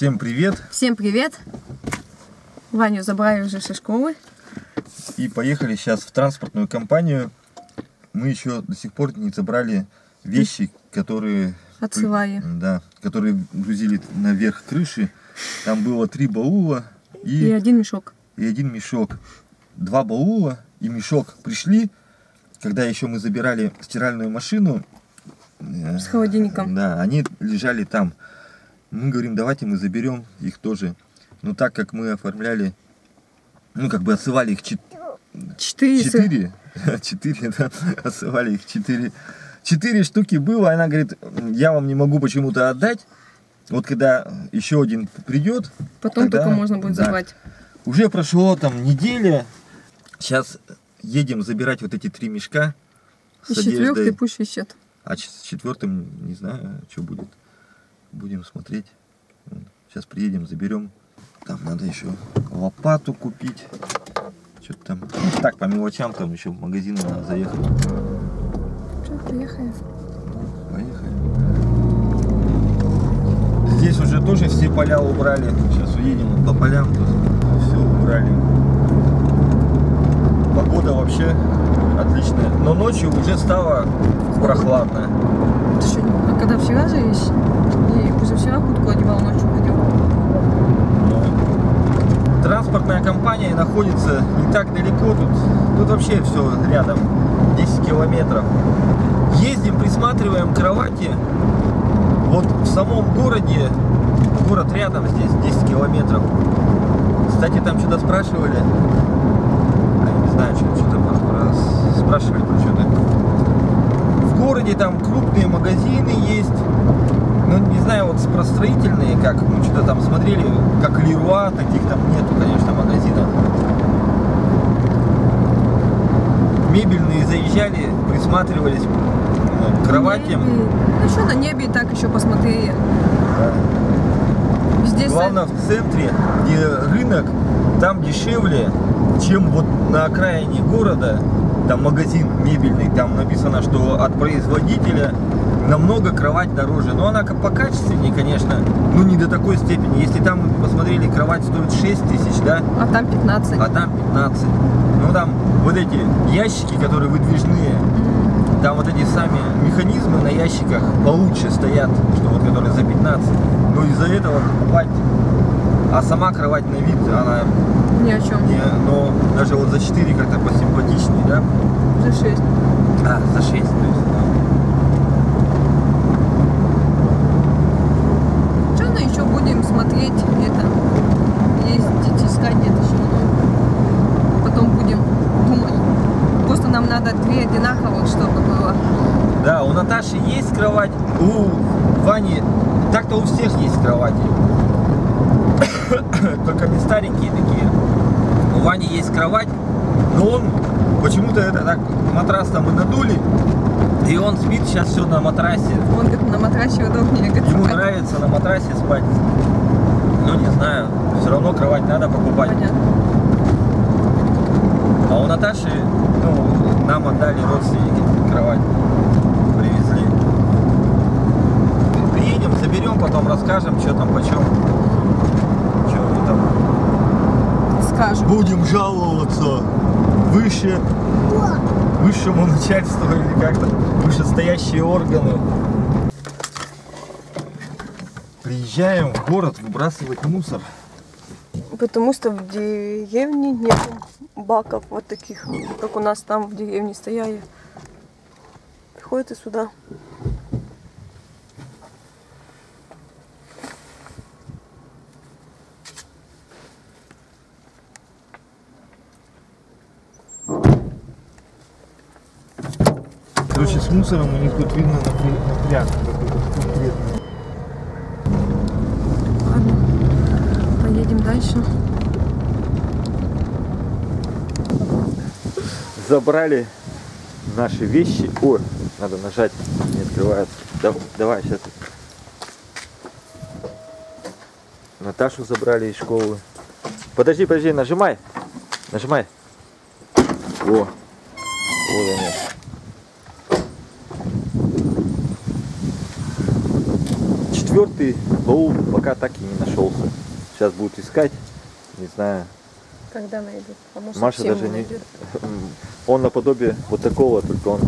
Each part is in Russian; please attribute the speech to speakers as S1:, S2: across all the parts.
S1: Всем привет!
S2: Всем привет! Ваню забрали уже со школы.
S1: И поехали сейчас в транспортную компанию. Мы еще до сих пор не забрали вещи, которые...
S2: Отсылали.
S1: Да, которые грузили наверх крыши. Там было три баула и,
S2: И один мешок.
S1: и один мешок. Два баула и мешок пришли, когда еще мы забирали стиральную машину. э,
S2: С холодильником.
S1: Да, они лежали там. Мы говорим, давайте мы заберем их тоже. Но так как мы оформляли, ну как бы отсылали их чет-
S2: Четыре. с-
S1: четыре, четыре, да, отсылали их четыре. Четыре штуки было, она говорит, я вам не могу почему-то отдать. Вот когда еще один придет,
S2: Потом
S1: тогда-
S2: только можно будет
S1: да.
S2: забрать.
S1: уже прошло там неделя. Сейчас едем забирать вот эти три мешка с
S2: И четвертый
S1: одеждой.
S2: пусть ищет.
S1: А с четвертым не знаю, что будет. Будем смотреть. Сейчас приедем, заберем. Там надо еще лопату купить. Что-то там. Ну, так, по мелочам там еще в магазин надо заехать.
S2: Что, поехали.
S1: Поехали. Здесь уже тоже все поля убрали. Сейчас уедем по полям. Тут все убрали. Погода вообще отличная. Но ночью уже стало прохладно.
S2: Ты что, а когда вчера же есть? И позавчера куртку одевал, ночью ходил.
S1: Транспортная компания находится не так далеко. Тут, тут вообще все рядом. 10 километров. Ездим, присматриваем кровати. Вот в самом городе, город рядом здесь, 10 километров. Кстати, там что-то спрашивали. А, я не знаю, что- что-то спрашивали про что-то. В городе там крупные магазины есть. Ну, не знаю, вот про строительные, как мы что-то там смотрели, как Леруа, таких там нету, конечно, магазинов. Мебельные заезжали, присматривались к кроватям.
S2: Ну что, на небе и так еще посмотри. Везде с-
S1: Главное в центре, где рынок, там дешевле, чем вот на окраине города, там магазин мебельный, там написано, что от производителя намного кровать дороже. Но она по качественнее, конечно, ну не до такой степени. Если там, посмотрели, кровать стоит 6 тысяч, да,
S2: А там 15.
S1: а там 15. Ну там вот эти ящики, которые выдвижные, там вот эти сами механизмы на ящиках получше стоят, что вот которые за 15. Но из-за этого покупать. А сама кровать на вид, она
S2: Ни о чем.
S1: не, но даже вот за 4 как-то посимпатичнее, да?
S2: За 6.
S1: А, за 6, то есть, да.
S2: Что ну еще будем смотреть это? Ездить, искать где-то еще. ну, Потом будем думать. Просто нам надо две одинаковых, чтобы было.
S1: Да, у Наташи есть кровать, у Вани, так-то у всех есть кровати. Только не старенькие такие. У Вани есть кровать, но он почему-то это так, матрас там и надули, и он спит сейчас все на матрасе.
S2: Он говорит, на матрасе удобнее. Говорит,
S1: Ему
S2: спать.
S1: нравится на матрасе спать. Ну не знаю, все равно кровать надо покупать.
S2: Понятно.
S1: А у Наташи, ну, нам отдали родственники кровать. Привезли. Приедем, заберем, потом расскажем, что там, почем. Что мы там.
S2: Скажу.
S1: Будем жаловаться выше, высшему начальству или как-то, вышестоящие органы. Приезжаем в город выбрасывать мусор.
S2: Потому что в деревне нет баков вот таких, как у нас там в деревне стояли. Приходят и сюда.
S1: Короче, с мусором у них тут видно напря- напряг какой-то конкретный.
S2: Дальше.
S1: забрали наши вещи. Ой, надо нажать, не открывается. Да- давай, сейчас. Наташу забрали из школы. Подожди, подожди, нажимай. Нажимай. О, вот они. четвертый баул пока так и не нашелся. Сейчас будут искать, не знаю.
S2: Когда найдут? А может,
S1: Маша даже не...
S2: найдет?
S1: Он наподобие вот такого, только он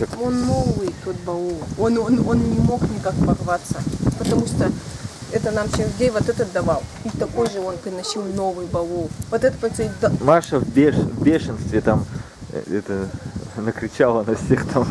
S1: как
S2: Он новый, тот баул. Он, он, он не мог никак порваться. Потому что это нам Сергей вот этот давал. И такой же он приносил новый баул. Вот этот пациент
S1: Маша в, беш- в бешенстве там э, это накричала на всех там.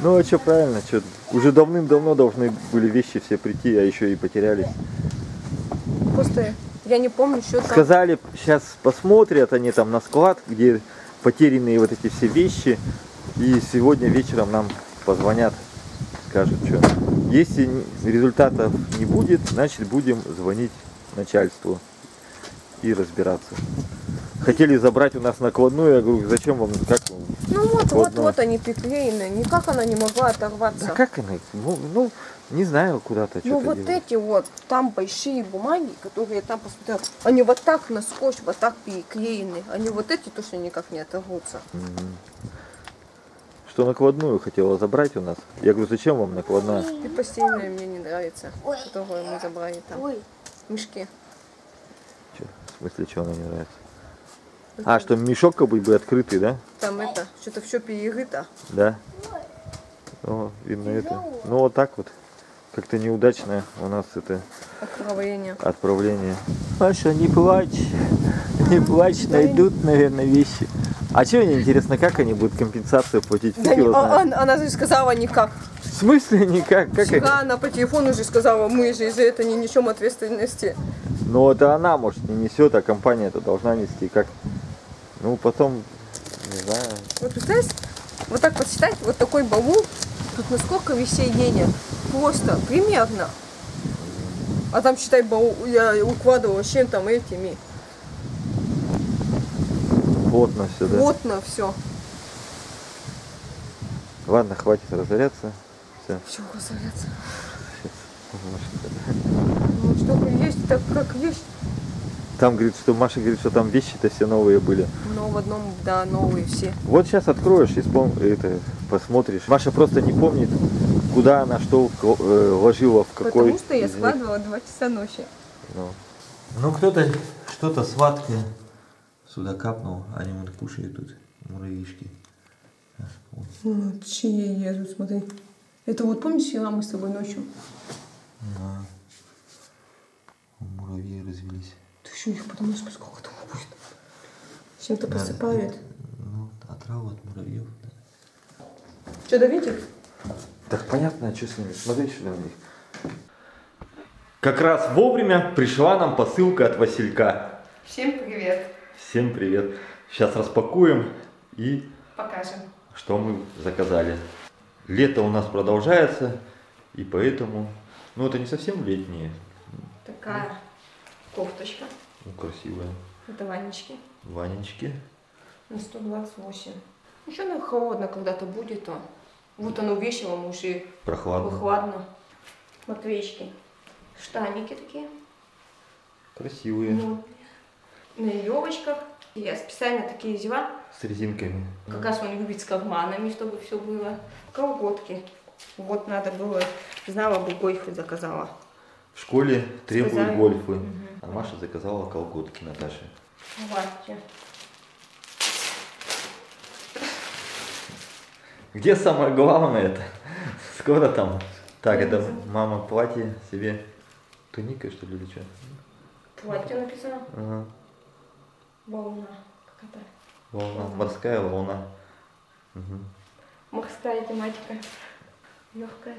S1: Ну а что правильно, что уже давным-давно должны были вещи все прийти, а еще и потерялись.
S2: Просто я не помню, что там.
S1: Сказали, сейчас посмотрят они там на склад, где потерянные вот эти все вещи. И сегодня вечером нам позвонят, скажут, что. Если результатов не будет, значит будем звонить начальству и разбираться. Хотели забрать у нас накладную, я говорю, зачем вам, как?
S2: Ну вот, вот,
S1: Ладно.
S2: вот они приклеены. Никак она не могла оторваться.
S1: Да как она? Ну, ну, не знаю, куда-то
S2: Ну вот
S1: делать.
S2: эти вот, там большие бумаги, которые я там посмотрела, они вот так насквозь, вот так переклеены. Они вот эти тоже никак не оторвутся.
S1: Мгм. Что накладную хотела забрать у нас. Я говорю, зачем вам накладная?
S2: И постельная мне не нравится, которую мы забрали там. Мешки.
S1: Чё? В смысле, что она не нравится? А, что мешок как бы открытый, да?
S2: Там это, что-то все перерыто.
S1: Да. О, видно это. Ну вот так вот. Как-то неудачное у нас это
S2: Отправление.
S1: отправление. Маша, не плачь. Не плачь, найдут, наверное, вещи. А что мне интересно, как они будут компенсацию платить?
S2: Да не-
S1: его
S2: а- а- она же сказала никак.
S1: В смысле никак? Как они?
S2: Вчера она по телефону же сказала, мы же за это не несем ответственности.
S1: Ну это она, может, не несет, а компания это должна нести. Как? Ну потом, не знаю.
S2: Вот представляешь, вот так посчитать, вот такой баул, тут на сколько вещей денег? Просто, примерно. А там, считай, баул, я укладывала чем там этими.
S1: Плотно все, да?
S2: Вот на все.
S1: Ладно, хватит разоряться. Все.
S2: Все разоряться. Ну, что есть, так как есть.
S1: Там говорит, что Маша говорит, что там вещи-то все новые были.
S2: Но в одном, да, новые все.
S1: Вот сейчас откроешь и вспом... это, посмотришь. Маша просто не помнит, куда она что ко- э, в какой.
S2: Потому что я складывала два часа ночи.
S1: Ну, ну кто-то что-то сладкое сюда капнул, они вот кушают тут муравьишки.
S2: Ну, чьи езу, смотри. Это вот помнишь, вчера мы с тобой ночью?
S1: Да. Муравьи развелись.
S2: Еще их потом не сколько там будет. Чем-то
S1: Да.
S2: посыпают.
S1: Ну, отрава от муравьев. Да.
S2: Что-то видишь?
S1: Так понятно, а что с ними? Смотри сюда на них. Как раз вовремя пришла нам посылка от Василька.
S2: Всем привет.
S1: Всем привет. Сейчас распакуем и
S2: Покажем.
S1: что мы заказали. Лето у нас продолжается, и поэтому, ну это не совсем летнее,
S2: Такая кофточка.
S1: Ну красивая.
S2: Это ваннички.
S1: Ванечки.
S2: На 128. Еще ну, холодно когда-то будет, то. Вот оно вечером уже
S1: Прохладно.
S2: прохладно. Матвеечки. Штаники такие.
S1: Красивые.
S2: Ну, на веревочках. Я специально такие взяла.
S1: С резинками.
S2: Как раз он любит с карманами, чтобы все было. Колготки. Вот надо было, знала бы, гольфы заказала.
S1: В школе требуют
S2: Сказали.
S1: гольфы.
S2: Мгм.
S1: А Маша заказала колготки Наташе.
S2: Хватит.
S1: Где самое главное это? Скоро там. Так, это мама платье себе. Туника что ли или что?
S2: Платье написано.
S1: Ага.
S2: Волна. Какая-то
S1: Волна. Морская волна. Мгм.
S2: морская тематика. Легкая.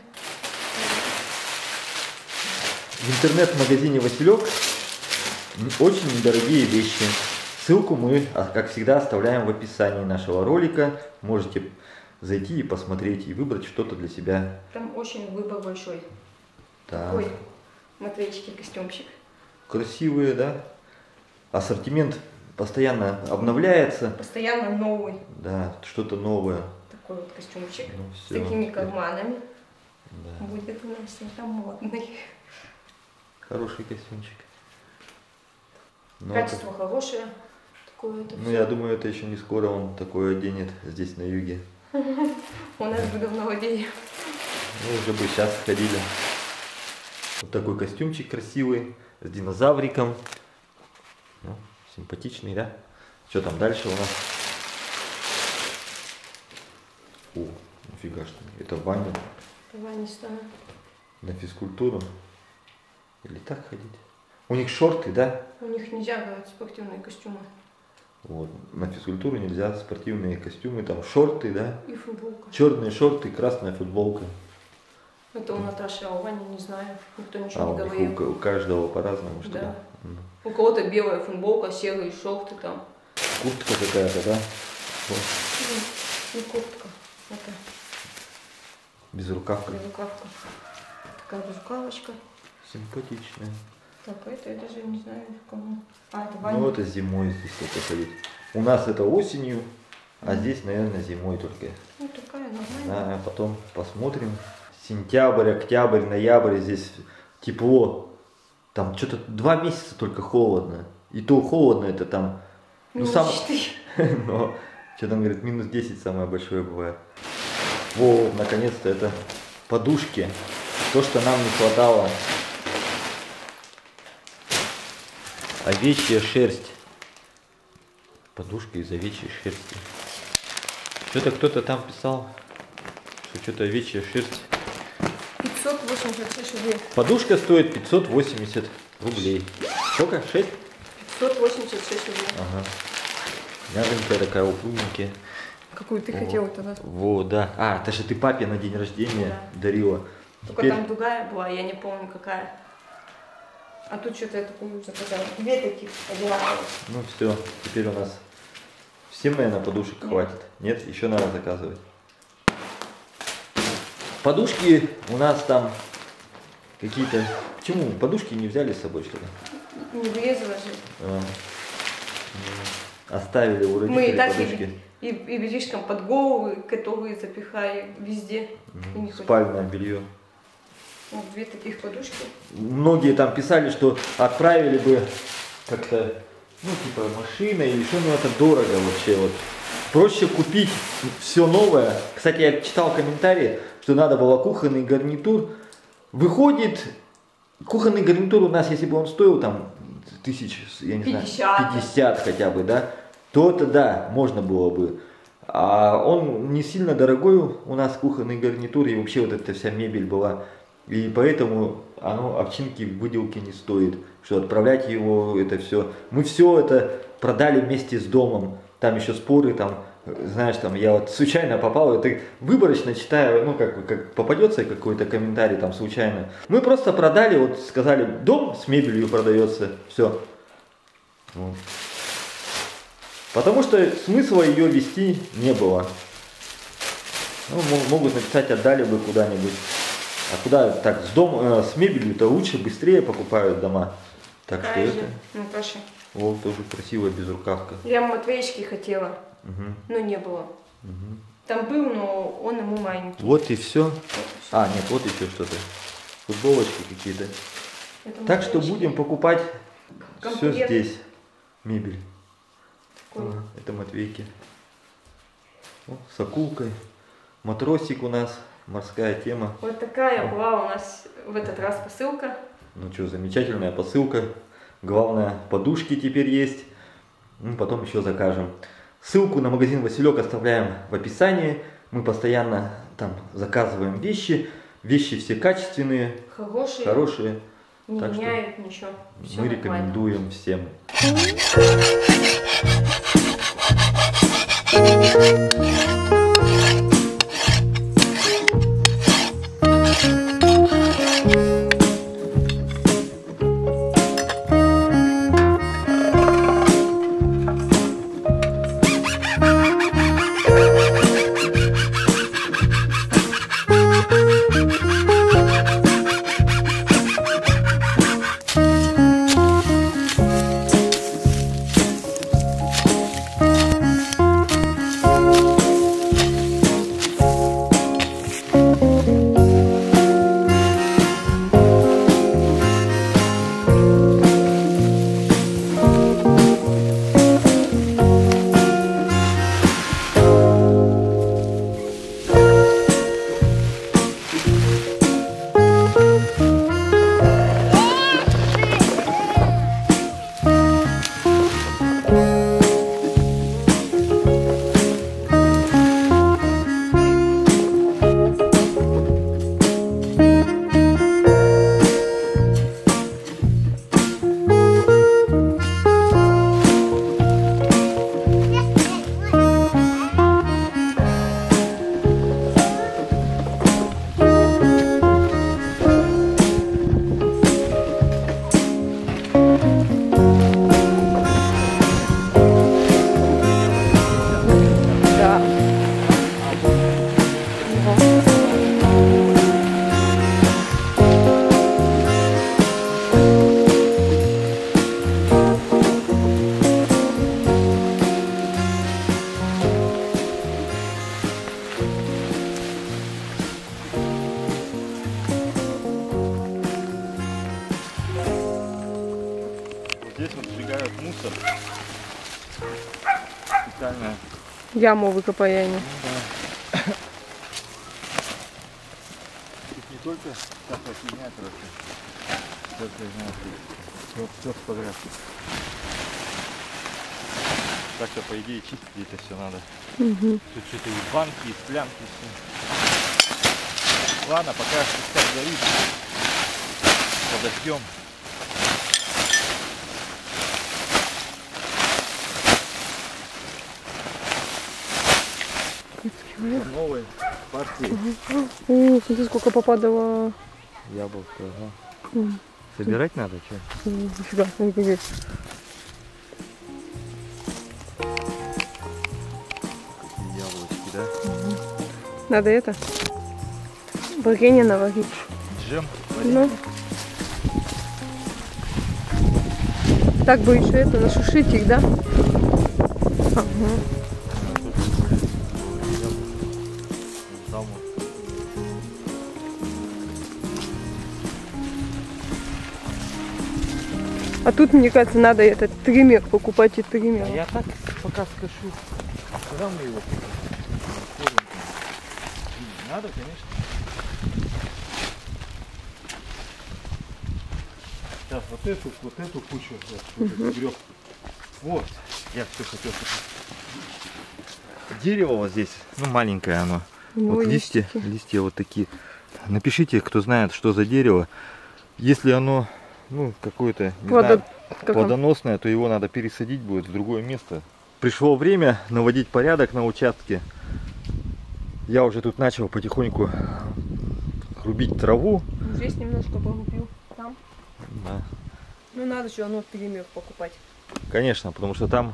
S1: В интернет-магазине Василек очень недорогие вещи. Ссылку мы, а, как всегда, оставляем в описании нашего ролика. Можете зайти и посмотреть и выбрать что-то для себя.
S2: Там очень выбор большой.
S1: Да.
S2: Ой, Матвеечки костюмчик.
S1: Красивые, да? Ассортимент постоянно обновляется.
S2: Постоянно новый
S1: Да, что-то новое.
S2: такой вот костюмчик.
S1: Ну,
S2: С такими карманами.
S1: Да.
S2: Будет у нас это модный.
S1: Хороший костюмчик. Ну,
S2: Качество хорошее. Такое это
S1: это- ну,
S2: всё.
S1: я думаю, это еще не скоро он такое оденет здесь на юге.
S2: У нас бы давно одели.
S1: Ну, уже бы сейчас сходили. Вот такой костюмчик красивый, с динозавриком. Ну, симпатичный, да? Что там дальше у нас? О, нифига что. Это Ваня
S2: Ванистана.
S1: на физкультуру. Или так ходить? У них шорты, да?
S2: У них нельзя говорить спортивные костюмы.
S1: Вот. На физкультуру нельзя спортивные костюмы, там шорты, да?
S2: И футболка.
S1: Черные шорты, красная футболка.
S2: Это у Наташи, а у Вани не знаю. Никто ничего
S1: А
S2: не
S1: у, них
S2: говорил.
S1: у ка- у каждого по-разному, что?
S2: Да. У кого-то белая футболка, серые шорты там.
S1: Куртка какая-то, да? Вот.
S2: Ну, Не куртка. Это
S1: Безрукавка.
S2: безрукавка. Такая безрукавочка.
S1: Симпатичная.
S2: А это я даже не знаю кому. А, это Ваня.
S1: Ну это зимой здесь только ходить. У нас это осенью, а здесь, наверное, зимой только.
S2: Ну, такая нормальная.
S1: А потом посмотрим. Сентябрь, октябрь, ноябрь здесь тепло. Там что-то два месяца только холодно. И то холодно это там. Ну,
S2: Минус
S1: сам-. Но что там говорит, минус 10 самое большое бывает. Во, наконец-то это подушки. То, что нам не хватало. Овечья шерсть. Подушка из овечьей шерсти. Что-то кто-то там писал, что что-то овечья шерсть.
S2: 586 рублей.
S1: Подушка стоит 580 рублей. Сколько? 6?
S2: 586 рублей.
S1: Ага. Мягонькая такая, упругенькая.
S2: Какую ты
S1: О.
S2: хотела тогда?
S1: Во, да. А, это же ты папе на день рождения дарила.
S2: Только
S1: Теперь-
S2: там другая была, я не помню какая. А тут что-то я такую заказала. Две таких одинаковых.
S1: Ну все, теперь у нас всем, наверное, подушек
S2: Нет.
S1: хватит. Нет, еще надо заказывать. Подушки у нас там какие-то... Почему? Подушки не взяли с собой, что ли?
S2: Не влезла же.
S1: А, Оставили у родителей
S2: Мы и так
S1: подушки.
S2: и, и, и бельишкам под головы, которые запихали везде. Хоть-
S1: Спальное белье.
S2: Вот две таких подушки.
S1: Многие там писали, что отправили бы как-то, ну, типа машина или что, ну, это дорого вообще. Вот. Проще купить все новое. Кстати, я читал комментарии, что надо было кухонный гарнитур. Выходит, кухонный гарнитур у нас, если бы он стоил там тысяч, я не
S2: 50.
S1: знаю, 50 хотя бы, да, то это да, можно было бы. А он не сильно дорогой у нас кухонный гарнитур, и вообще вот эта вся мебель была. И поэтому оно овчинки выделки не стоит, что отправлять его, это все. Мы все это продали вместе с домом. Там еще споры, там, знаешь, там я вот случайно попал, это выборочно читаю, ну как, как попадется какой-то комментарий там случайно. Мы просто продали, вот сказали, дом с мебелью продается, все. Потому что смысла ее вести не было. Ну, мо- могут написать, отдали бы куда-нибудь. А куда так, с, дом, э, с мебелью-то лучше, быстрее покупают дома. Так что
S2: Такая
S1: это.
S2: Наташа.
S1: вот тоже красивая безрукавка.
S2: Я Матвеечки хотела,
S1: Мгм,
S2: но не было.
S1: мгм.
S2: Там был, но он ему маленький.
S1: Вот и все.
S2: Вот и всё.
S1: А, нет, вот еще что-то. Футболочки какие-то. Так что будем покупать все
S2: Комплект
S1: здесь. Мебель.
S2: такой.
S1: Ага, это Матвейки. О, с акулкой. Матросик у нас морская тема.
S2: Вот такая была у нас в этот раз посылка.
S1: Ну что, замечательная посылка. Главное, подушки теперь есть. Ну, потом еще закажем. Ссылку на магазин Василек оставляем в описании. Мы постоянно там заказываем вещи. Вещи все качественные,
S2: хорошие.
S1: хорошие.
S2: Не
S1: так
S2: меняют что ничего. Все
S1: мы рекомендуем всем. Thank you.
S2: Яму выкопай они.
S1: Тут не только всякая фигня, короче. Только, все, все подряд. Так-то, по идее, чистить это все надо.
S2: Угу.
S1: Тут что-то и банки, и склянки, все. Ладно, пока пускай горит. Подождем. Новые партии
S2: О, смотри, сколько попадало.
S1: яблок. Ага. Собирать надо, что?
S2: Нифига, смотри, какие.
S1: Яблочки, да?
S2: Надо это. Варенье наварить.
S1: Джем.
S2: Ну. Так бы еще это, насушить их, да? Ага. А тут, мне кажется, надо этот триммер покупать и триммер.
S1: А я так пока скажу. Куда мы его купим? Надо, конечно. Сейчас вот эту, вот эту кучу вот, греб. Вот, я все хотел сказать. Дерево вот здесь, ну маленькое оно.
S2: Ну,
S1: вот листья, листья вот такие. Напишите, кто знает, что за дерево. Если оно, ну, какое-то,
S2: Плодо- как он?
S1: плодоносное, то его надо пересадить будет в другое место. Пришло время наводить порядок на участке. Я уже тут начал потихоньку рубить траву.
S2: Здесь немножко погубил. Там.
S1: Да.
S2: Ну, надо все равно триммер покупать.
S1: Конечно, потому что там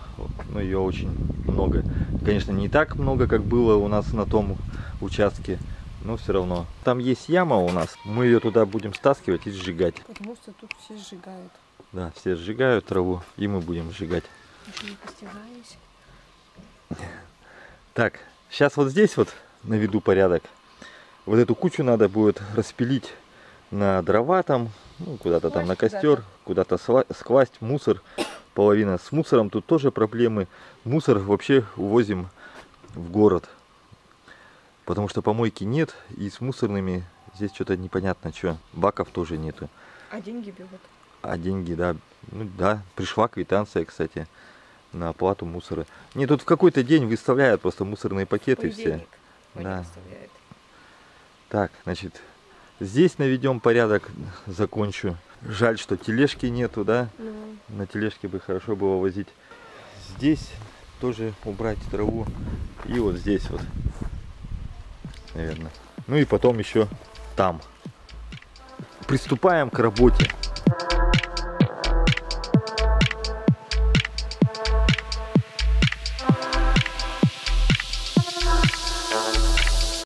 S1: ну, ее очень много. Конечно, не так много, как было у нас на том участке, но все равно. Там есть яма у нас, мы ее туда будем стаскивать и сжигать.
S2: Потому что тут все сжигают.
S1: Да, все сжигают траву, и мы будем сжигать.
S2: Еще не постирались.
S1: Так, сейчас вот здесь вот наведу порядок. Вот эту кучу надо будет распилить на дрова там, ну, куда-то там на костер, куда-то сва- скласть мусор. Половина с мусором, тут тоже проблемы. Мусор вообще увозим в город. Потому что помойки нет, и с мусорными здесь что-то непонятно что. Баков тоже нету.
S2: А деньги берут.
S1: А деньги, да, ну да, пришла квитанция, кстати, на оплату мусора. Не, тут в какой-то день выставляют просто мусорные пакеты все.
S2: Понедельник.
S1: Да.
S2: выставляет.
S1: Так, значит, здесь наведем порядок, закончу. Жаль, что тележки нету, да?
S2: Ну,
S1: На тележке бы хорошо было возить. Здесь тоже убрать траву. И вот здесь вот, наверное. Ну и потом еще там. Приступаем к работе.